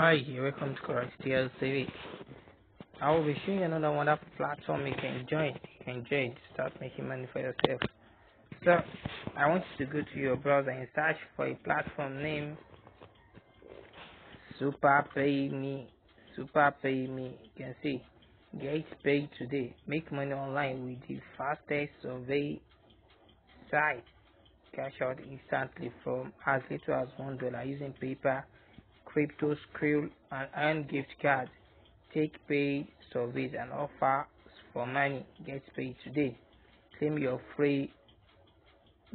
Hi, welcome to Correct TV. I will be showing you another wonderful platform you can join. You can join to start making money for yourself. So, I want you to go to your browser and search for a platform Super Pay Me. Super Pay Me. You can see, get paid today. Make money online with the fastest survey site. Cash out instantly from as little as one dollar using PayPal crypto, Skrill, and earn gift cards. Take paid surveys and offers for money. Get paid today. Claim your free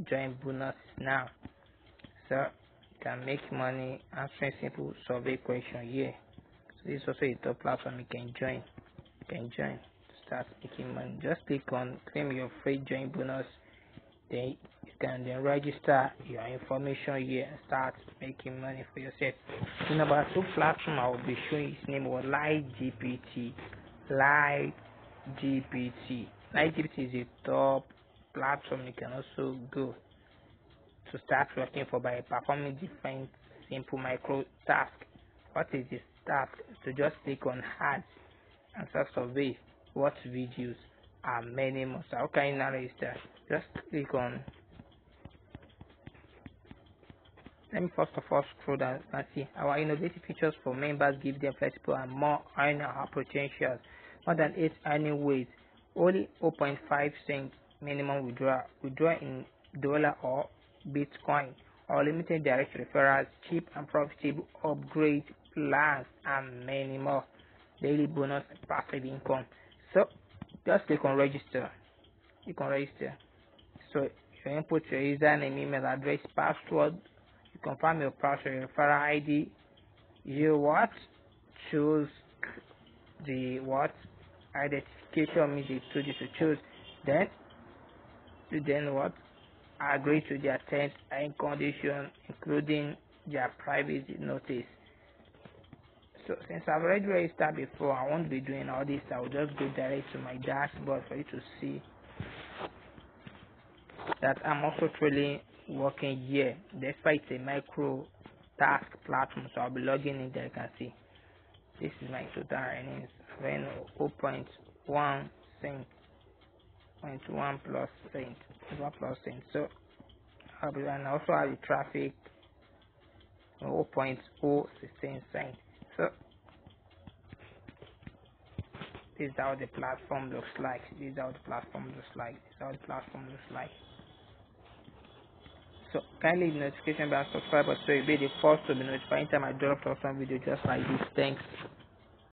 join bonus now. So you can make money answering simple survey question here. So this is also a top platform you can join. You can join to start making money. Just click on claim your free join bonus then can then register your information here and start making money for yourself. The number two platform I will be showing its name was Light GPT. Light GPT. Light GPT is a top platform you can also go to start working for by performing different simple micro tasks. What is this task? To just click on ads and start survey, what videos, are many more. So how can you register? Just click on let me first of all scroll down and see our innovative features for members give them flexible and more earning potentials. More than 8 earning ways. Only 0.5 cents minimum withdrawal. Withdraw in dollar or Bitcoin. Or limited direct referrals, cheap and profitable upgrade plans, and many more. Daily bonus and passive income. So just click on register. You can register. So you input your username, email address, password. Confirm your password, referral ID. You what? Choose the what identification means to choose. Then then what? Agree to their terms and conditions, including their privacy notice. So since I've already registered before, I won't be doing all this. I'll just go direct to my dashboard for you to see that I'm also truly working here. Despite a micro task platform, so I'll be logging in there. You can see this is my total earnings. Then 0.1 cent, 0.1 plus cent, 1 plus cent. So I'll be and also have the traffic 0.016 cent. So this is how the platform looks like. This is how the platform looks like. This is how the platform looks like. So kindly notification bell subscribe so you'll be the first to be notified anytime I drop some video just like this. Thanks.